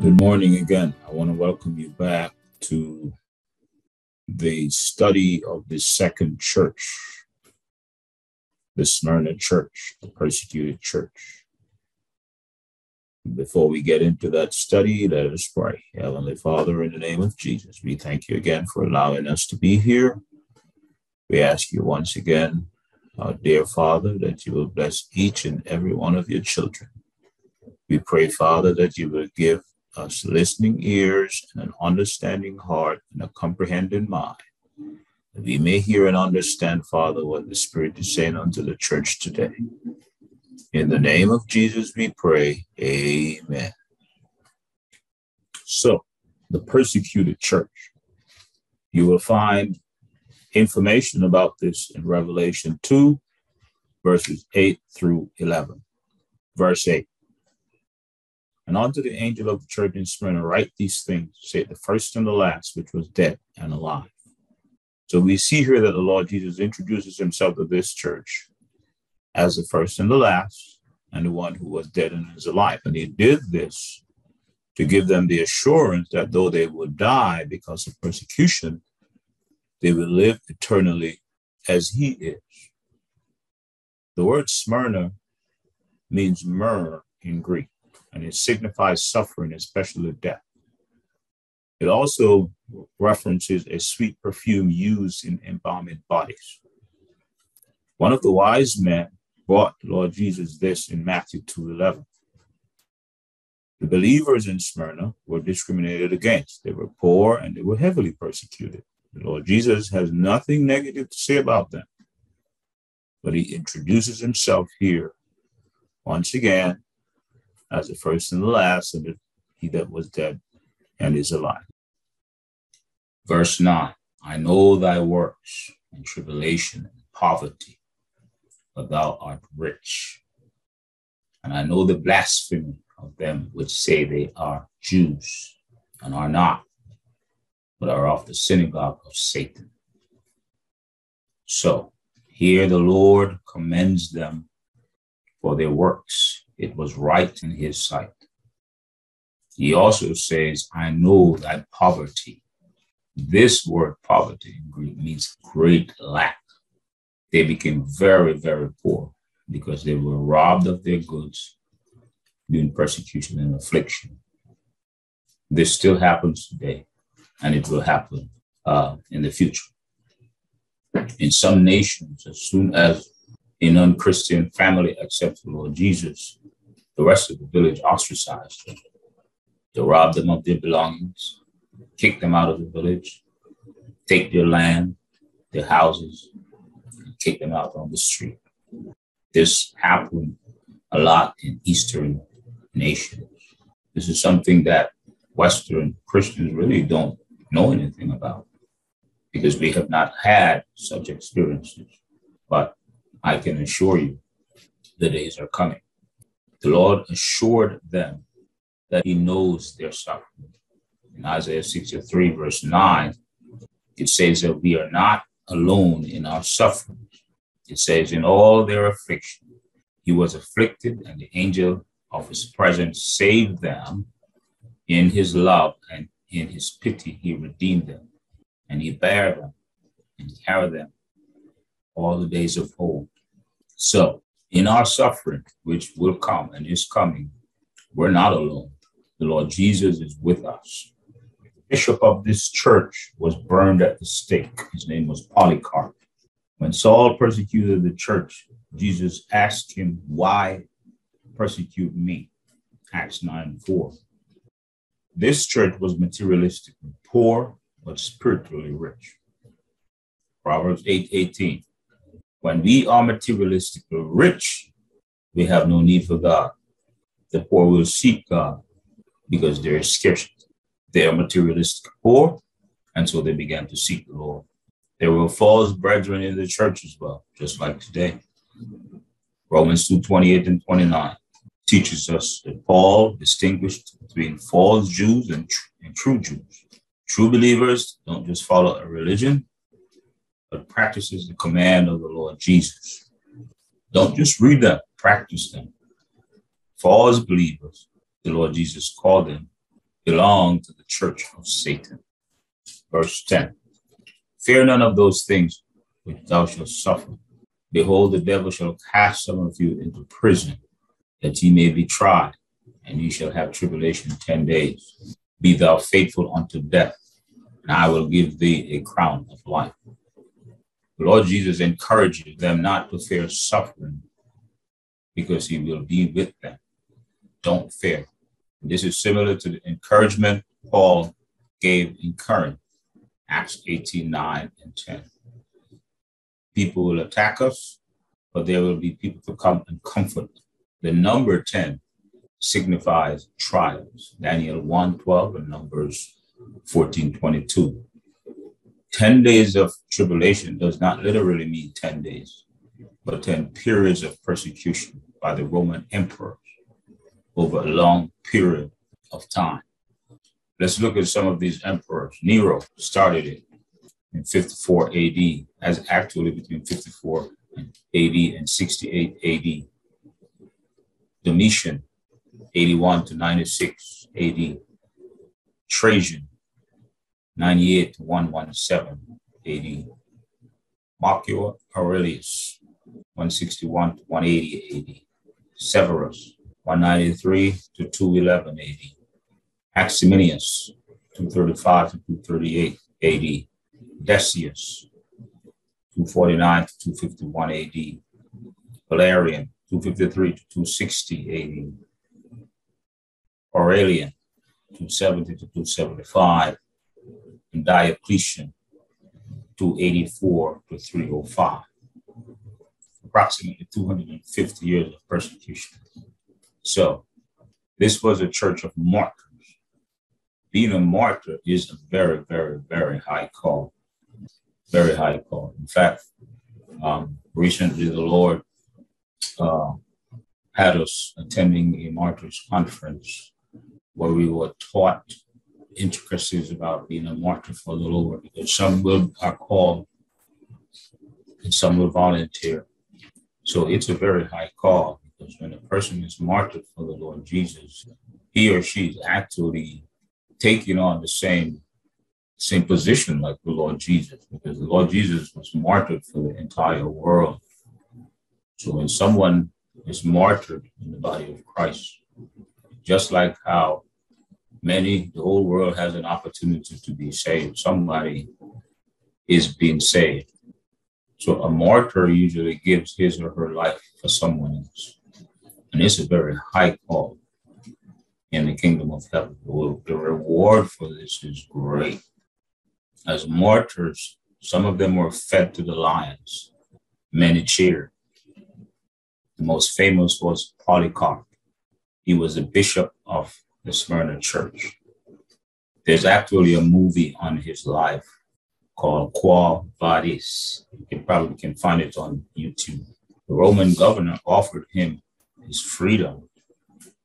Good morning again. I want to welcome you back to the study of the second church, the Smyrna church, the persecuted church. Before we get into that study, let us pray. Heavenly Father, in the name of Jesus, we thank you again for allowing us to be here. We ask you once again, our dear Father, that you will bless each and every one of your children. We pray, Father, that you will give us listening ears and an understanding heart and a comprehending mind. That we may hear and understand, Father, what the Spirit is saying unto the church today. In the name of Jesus, we pray. Amen. So, the persecuted church. You will find information about this in Revelation 2, verses 8 through 11. Verse 8 and unto the angel of the church in Smyrna, write these things, say the first and the last, which was dead and alive. So we see here that the Lord Jesus introduces himself to this church as the first and the last, and the one who was dead and is alive. And he did this to give them the assurance that though they would die because of persecution, they will live eternally as he is. The word Smyrna means myrrh in Greek and it signifies suffering, especially death. It also references a sweet perfume used in embalming bodies. One of the wise men brought Lord Jesus this in Matthew 2:11. The believers in Smyrna were discriminated against. They were poor and they were heavily persecuted. The Lord Jesus has nothing negative to say about them, but he introduces himself here once again as the first and the last, and he that was dead and is alive. Verse 9 I know thy works and tribulation and poverty, but thou art rich. And I know the blasphemy of them which say they are Jews and are not, but are of the synagogue of Satan. So here the Lord commends them for their works it was right in his sight. He also says, I know thy poverty. This word poverty in Greek means great lack. They became very, very poor because they were robbed of their goods during persecution and affliction. This still happens today, and it will happen uh, in the future. In some nations, as soon as a non Christian family accepts the Lord Jesus, the rest of the village ostracized them. They robbed them of their belongings, kicked them out of the village, take their land, their houses, and kick them out on the street. This happened a lot in Eastern nations. This is something that Western Christians really don't know anything about because we have not had such experiences. But I can assure you the days are coming the Lord assured them that he knows their suffering. In Isaiah 63, verse 9, it says that we are not alone in our suffering. It says, in all their affliction, he was afflicted, and the angel of his presence saved them. In his love and in his pity, he redeemed them, and he bare them and carried them all the days of hope. So in our suffering, which will come and is coming, we're not alone. The Lord Jesus is with us. The bishop of this church was burned at the stake. His name was Polycarp. When Saul persecuted the church, Jesus asked him, Why persecute me? Acts 9 4. This church was materialistically poor, but spiritually rich. Proverbs 8 18. When we are materialistically rich, we have no need for God. The poor will seek God because there is scarcity. They are materialistic poor, and so they began to seek the Lord. There were false brethren in the church as well, just like today. Romans 2 28 and 29 teaches us that Paul distinguished between false Jews and, tr- and true Jews. True believers don't just follow a religion, but practices the command of the Lord Jesus. Don't just read them, practice them. For all believers, the Lord Jesus called them belong to the church of Satan. Verse 10 Fear none of those things which thou shalt suffer. Behold, the devil shall cast some of you into prison, that ye may be tried, and ye shall have tribulation ten days. Be thou faithful unto death, and I will give thee a crown of life. Lord Jesus encourages them not to fear suffering because he will be with them. Don't fear. This is similar to the encouragement Paul gave in Corinth, Acts 18 9 and 10. People will attack us, but there will be people to come and comfort. The number 10 signifies trials. Daniel 1 12 and Numbers 14 22. 10 days of tribulation does not literally mean 10 days, but 10 periods of persecution by the Roman emperors over a long period of time. Let's look at some of these emperors. Nero started it in 54 AD, as actually between 54 AD and 68 AD. Domitian, 81 to 96 AD. Trajan, 98 to 117 AD. Marcus Aurelius, 161 to 180 AD. Severus, 193 to 211 AD. Maximianus, 235 to 238 AD. Decius, 249 to 251 AD. Valerian, 253 to 260 AD. Aurelian, 270 to 275 and Diocletian 284 to 305. Approximately 250 years of persecution. So, this was a church of martyrs. Being a martyr is a very, very, very high call. Very high call. In fact, um, recently the Lord uh, had us attending a martyrs conference where we were taught intricacies about being a martyr for the Lord because some will are called and some will volunteer. So it's a very high call because when a person is martyred for the Lord Jesus, he or she is actually taking on the same same position like the Lord Jesus, because the Lord Jesus was martyred for the entire world. So when someone is martyred in the body of Christ, just like how many, the whole world has an opportunity to be saved. Somebody is being saved. So a martyr usually gives his or her life for someone else. And it's a very high call in the kingdom of heaven. The reward for this is great. As martyrs, some of them were fed to the lions. Many cheered. The most famous was Polycarp. He was a bishop of the Smyrna church. There's actually a movie on his life called Quo Vadis. You probably can find it on YouTube. The Roman governor offered him his freedom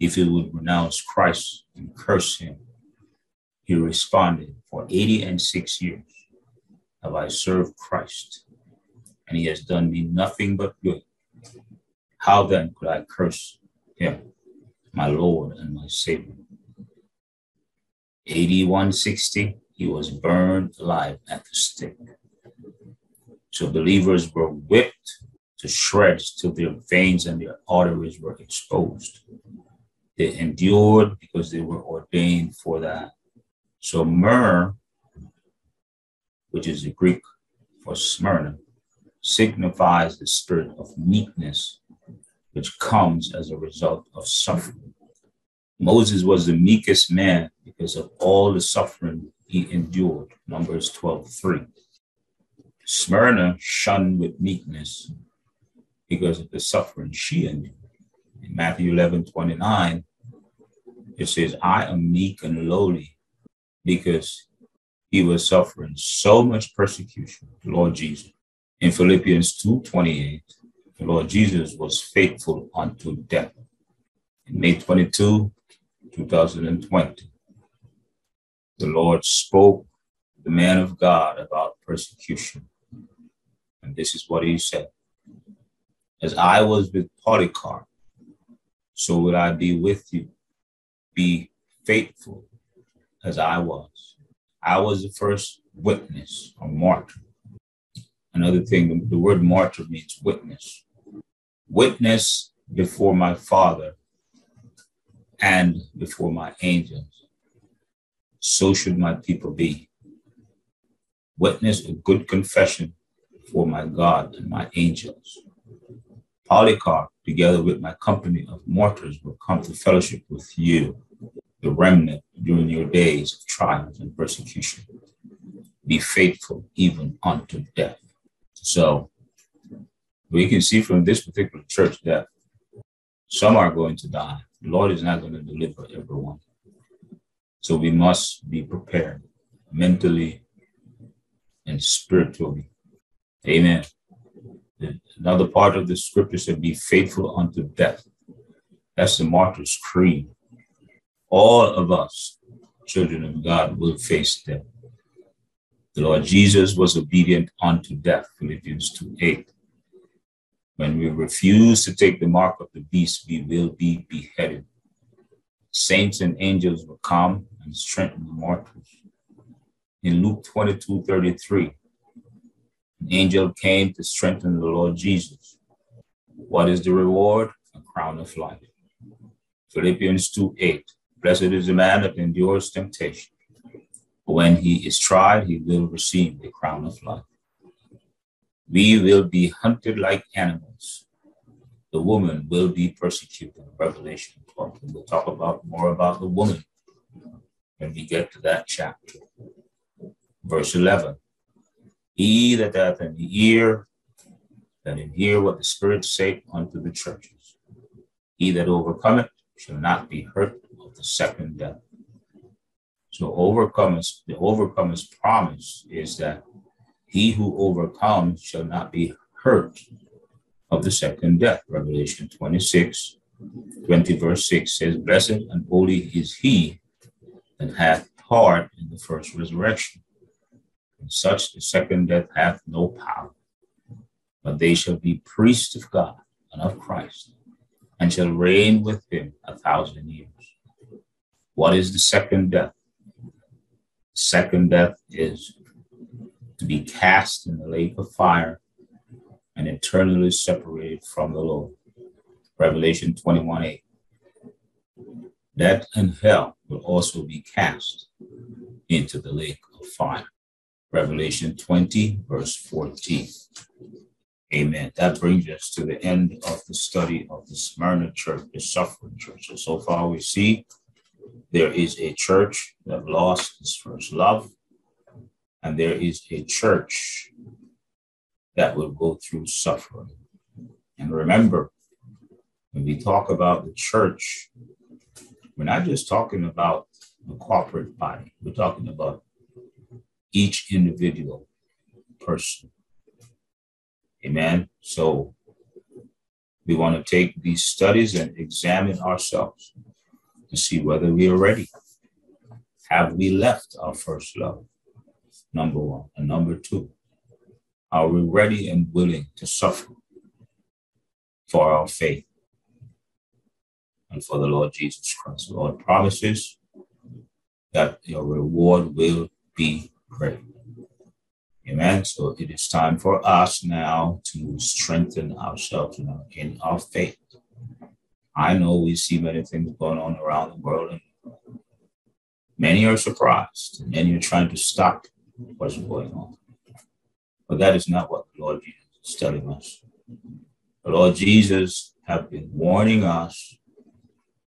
if he would renounce Christ and curse him. He responded, For 80 and six years have I served Christ, and he has done me nothing but good. How then could I curse him, my Lord and my Savior? 8160, he was burned alive at the stake. So believers were whipped to shreds till their veins and their arteries were exposed. They endured because they were ordained for that. So myrrh, which is the Greek for Smyrna, signifies the spirit of meekness, which comes as a result of suffering. Moses was the meekest man because of all the suffering he endured. Numbers 12 3. Smyrna shunned with meekness because of the suffering she endured. In Matthew 11 29, it says, I am meek and lowly because he was suffering so much persecution, the Lord Jesus. In Philippians 2 28, the Lord Jesus was faithful unto death. May 22, 2020, the Lord spoke the man of God about persecution. And this is what he said As I was with Polycarp, so will I be with you. Be faithful as I was. I was the first witness or martyr. Another thing, the word martyr means witness. Witness before my Father and before my angels. So should my people be. Witness a good confession for my God and my angels. Polycarp, together with my company of martyrs, will come to fellowship with you, the remnant, during your days of trials and persecution. Be faithful even unto death. So we can see from this particular church that some are going to die. Lord is not going to deliver everyone. So we must be prepared mentally and spiritually. Amen. Another part of the scripture said, Be faithful unto death. That's the martyr's creed. All of us, children of God, will face death. The Lord Jesus was obedient unto death, Philippians 2 8. When we refuse to take the mark of the beast, we will be beheaded. Saints and angels will come and strengthen the martyrs. In Luke 22 33, an angel came to strengthen the Lord Jesus. What is the reward? A crown of life. Philippians 2 8. Blessed is the man that endures temptation. When he is tried, he will receive the crown of life. We will be hunted like animals. The woman will be persecuted. Revelation 12. We'll talk about more about the woman when we get to that chapter. Verse 11. He that hath an ear, let him hear what the Spirit saith unto the churches. He that overcometh shall not be hurt of the second death. So overcomers, the overcomer's promise is that he who overcomes shall not be hurt of the second death. Revelation 26, 20, verse 6 says, Blessed and holy is he that hath part in the first resurrection. And such the second death hath no power, but they shall be priests of God and of Christ, and shall reign with him a thousand years. What is the second death? Second death is to be cast in the lake of fire and eternally separated from the Lord. Revelation 21 8. Death and hell will also be cast into the lake of fire. Revelation 20, verse 14. Amen. That brings us to the end of the study of the Smyrna church, the suffering church. So, so far we see there is a church that lost its first love, and there is a church that will go through suffering. And remember, when we talk about the church, we're not just talking about the corporate body, we're talking about each individual person. Amen. So we want to take these studies and examine ourselves to see whether we are ready. Have we left our first love? Number one. And number two, are we ready and willing to suffer for our faith and for the Lord Jesus Christ? The Lord promises that your reward will be great. Amen. So it is time for us now to strengthen ourselves in our, in our faith. I know we see many things going on around the world, and many are surprised, and many are trying to stop what's going on. But that is not what the Lord Jesus is telling us. The Lord Jesus have been warning us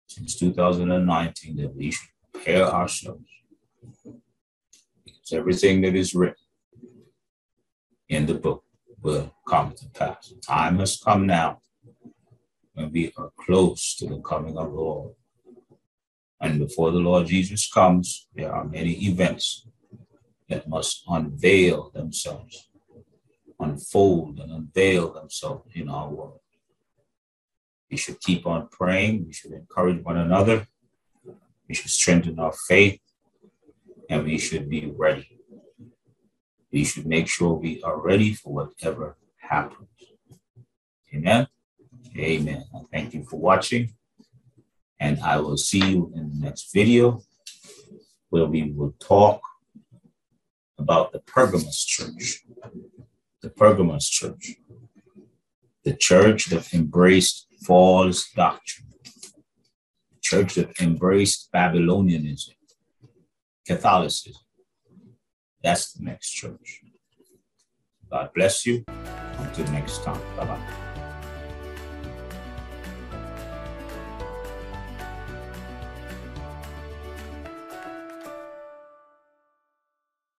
since 2019 that we should prepare ourselves because everything that is written in the book will come to pass. Time has come now when we are close to the coming of the Lord. And before the Lord Jesus comes, there are many events that must unveil themselves, unfold and unveil themselves in our world. We should keep on praying. We should encourage one another. We should strengthen our faith and we should be ready. We should make sure we are ready for whatever happens. Amen. Amen. I Thank you for watching. And I will see you in the next video where we will talk about the Pergamos church. The Pergamos church. The church that embraced false doctrine. The church that embraced Babylonianism, Catholicism. That's the next church. God bless you. Until next time. Bye bye.